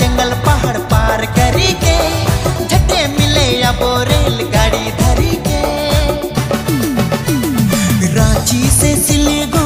जंगल पहाड़ पार करी के झटे मिले अब रेलगाड़ी धरी के रांची से सिलीगुड़ी